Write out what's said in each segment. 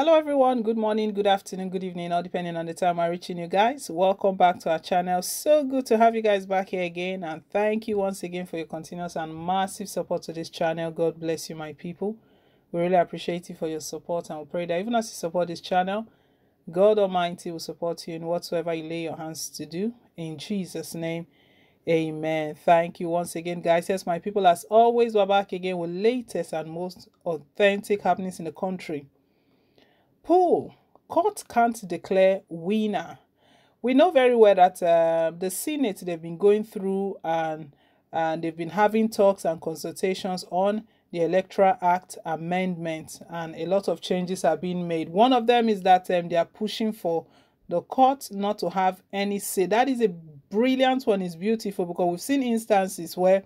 Hello everyone, good morning, good afternoon, good evening, all depending on the time I'm reaching you guys. Welcome back to our channel. So good to have you guys back here again and thank you once again for your continuous and massive support to this channel. God bless you my people. We really appreciate you for your support and we pray that even as you support this channel, God Almighty will support you in whatsoever you lay your hands to do. In Jesus' name, amen. Thank you once again guys. Yes, my people, as always, we're back again with latest and most authentic happenings in the country Poll. Court can't declare winner. We know very well that uh, the Senate, they've been going through and, and they've been having talks and consultations on the Electoral Act amendment and a lot of changes are being made. One of them is that um, they are pushing for the court not to have any say. That is a brilliant one. It's beautiful because we've seen instances where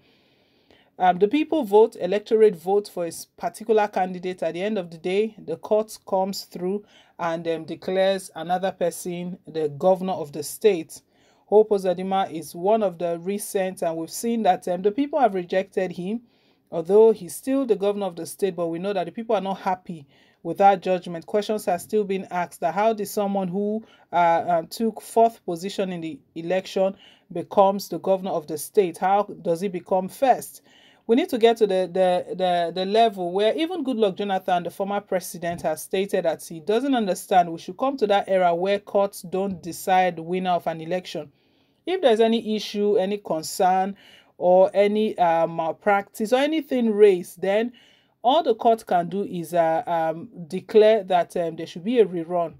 um, the people vote, electorate vote for a particular candidate. At the end of the day, the court comes through and um, declares another person the governor of the state. Hope Uzodinma is one of the recent, and we've seen that um, the people have rejected him, although he's still the governor of the state. But we know that the people are not happy with that judgment. Questions are still being asked that how did someone who uh, uh, took fourth position in the election becomes the governor of the state? How does he become first? We need to get to the, the, the, the level where even Goodluck Jonathan, the former president, has stated that he doesn't understand we should come to that era where courts don't decide the winner of an election. If there's any issue, any concern, or any uh, malpractice or anything raised, then all the court can do is uh, um, declare that um, there should be a rerun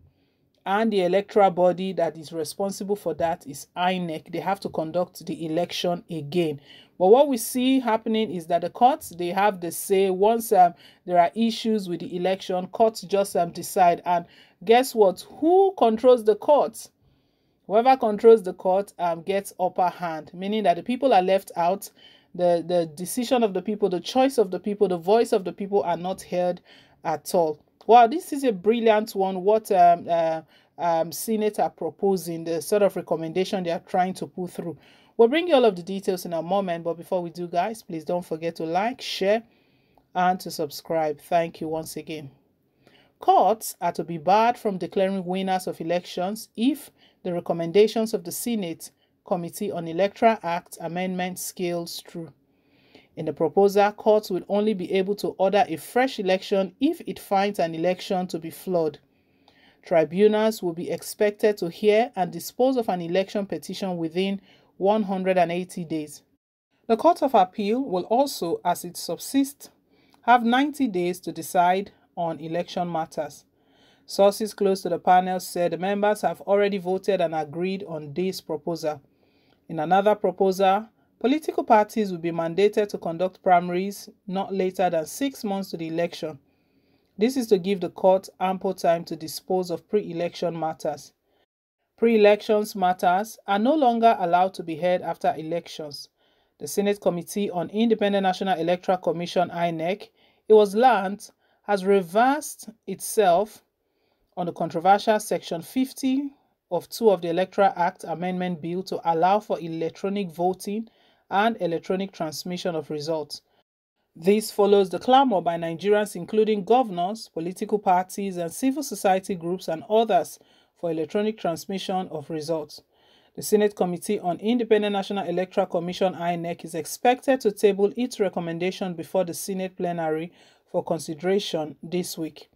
and the electoral body that is responsible for that is INEC. They have to conduct the election again. But what we see happening is that the courts, they have the say once um, there are issues with the election, courts just um, decide. And guess what? Who controls the courts? Whoever controls the court um, gets upper hand, meaning that the people are left out. The, the decision of the people, the choice of the people, the voice of the people are not heard at all. Wow, this is a brilliant one. What um, uh, um, Senate are proposing, the sort of recommendation they are trying to put through. We'll bring you all of the details in a moment, but before we do, guys, please don't forget to like, share, and to subscribe. Thank you once again. Courts are to be barred from declaring winners of elections if the recommendations of the Senate Committee on Electoral Act Amendment scales through. In the proposal, courts will only be able to order a fresh election if it finds an election to be flawed. Tribunals will be expected to hear and dispose of an election petition within 180 days. The Court of Appeal will also, as it subsists, have 90 days to decide on election matters. Sources close to the panel said the members have already voted and agreed on this proposal. In another proposal, Political parties will be mandated to conduct primaries not later than six months to the election. This is to give the court ample time to dispose of pre-election matters. Pre-elections matters are no longer allowed to be heard after elections. The Senate Committee on Independent National Electoral Commission INEC, it was learned, has reversed itself on the controversial Section 50 of 2 of the Electoral Act Amendment Bill to allow for electronic voting and electronic transmission of results. This follows the clamor by Nigerians, including governors, political parties, and civil society groups and others for electronic transmission of results. The Senate Committee on Independent National Electoral Commission INEC is expected to table its recommendation before the Senate plenary for consideration this week.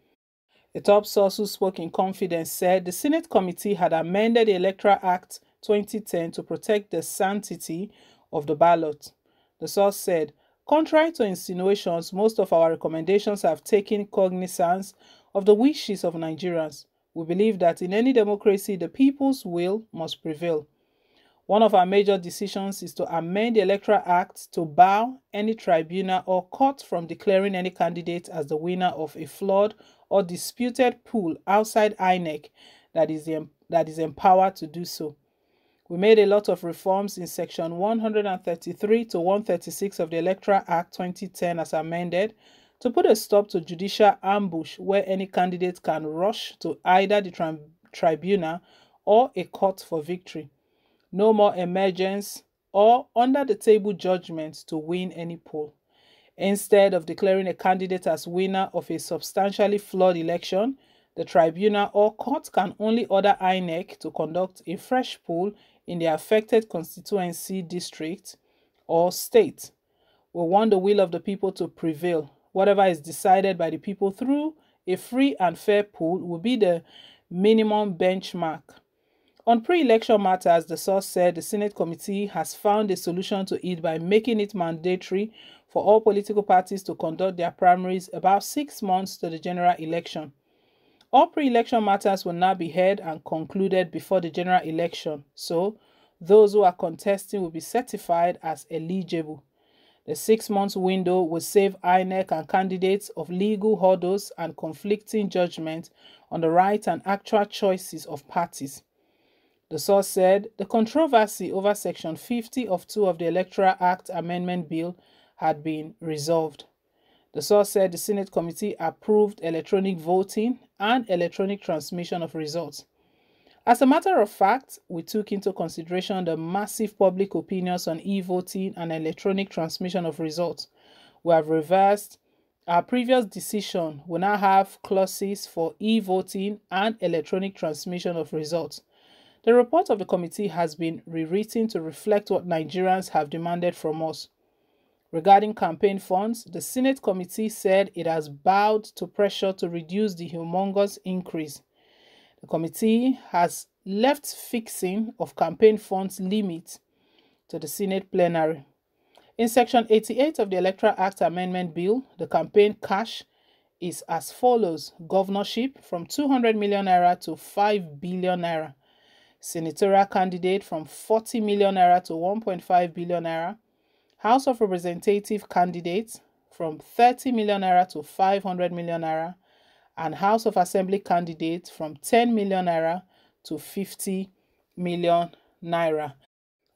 A top source who spoke in confidence said the Senate Committee had amended the Electoral Act 2010 to protect the sanctity of the ballot. The source said, Contrary to insinuations, most of our recommendations have taken cognizance of the wishes of Nigerians. We believe that in any democracy, the people's will must prevail. One of our major decisions is to amend the Electoral Act to bar any tribunal or court from declaring any candidate as the winner of a flawed or disputed pool outside INEC that is, that is empowered to do so. We made a lot of reforms in section 133 to 136 of the Electoral Act 2010 as amended to put a stop to judicial ambush where any candidate can rush to either the tri tribunal or a court for victory. No more emergence or under the table judgments to win any poll. Instead of declaring a candidate as winner of a substantially flawed election, The tribunal or court can only order INEC to conduct a fresh poll in the affected constituency district or state. We want the will of the people to prevail. Whatever is decided by the people through a free and fair poll will be the minimum benchmark. On pre-election matters, the source said the Senate committee has found a solution to it by making it mandatory for all political parties to conduct their primaries about six months to the general election. All pre-election matters will now be heard and concluded before the general election, so those who are contesting will be certified as eligible. The six months window will save INEC and candidates of legal hurdles and conflicting judgment on the right and actual choices of parties. The source said the controversy over Section 50 of 2 of the Electoral Act Amendment Bill had been resolved. The source said the Senate committee approved electronic voting and electronic transmission of results. As a matter of fact, we took into consideration the massive public opinions on e-voting and electronic transmission of results. We have reversed our previous decision. We now have clauses for e-voting and electronic transmission of results. The report of the committee has been rewritten to reflect what Nigerians have demanded from us. Regarding campaign funds, the Senate committee said it has bowed to pressure to reduce the humongous increase. The committee has left fixing of campaign funds limit to the Senate plenary. In Section 88 of the Electoral Act Amendment Bill, the campaign cash is as follows governorship from 200 million naira to 5 billion naira, senatorial candidate from 40 million naira to 1.5 billion naira, House of Representative candidates from 30 million naira to 500 million naira, and House of Assembly candidates from 10 million naira to 50 million naira.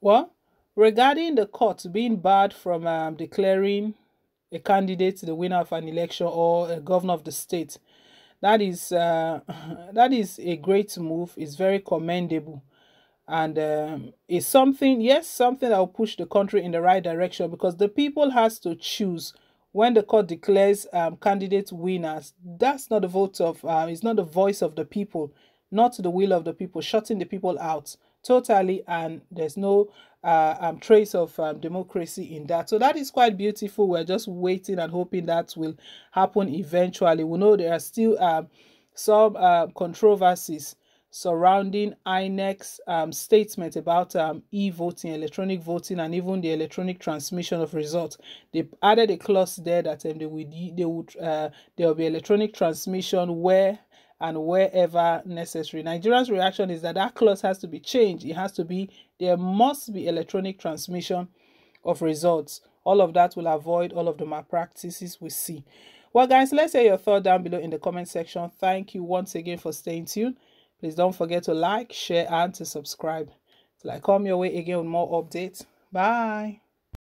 Well, regarding the court being barred from um, declaring a candidate the winner of an election or a governor of the state, that is uh, that is a great move. It's very commendable and um, it's something yes something that will push the country in the right direction because the people has to choose when the court declares um, candidate winners that's not the vote of um, it's not the voice of the people not the will of the people shutting the people out totally and there's no uh, um, trace of um, democracy in that. So that is quite beautiful. We're just waiting and hoping that will happen eventually. We know there are still um, some uh, controversies surrounding INEC's um, statement about um, e-voting, electronic voting, and even the electronic transmission of results. They added a clause there that um, they would they would uh, there will be electronic transmission where and wherever necessary. Nigeria's reaction is that that clause has to be changed. It has to be there must be electronic transmission of results. All of that will avoid all of the malpractices we see. Well, guys, let's hear your thought down below in the comment section. Thank you once again for staying tuned. Please don't forget to like, share, and to subscribe. Till I come your way again with more updates. Bye.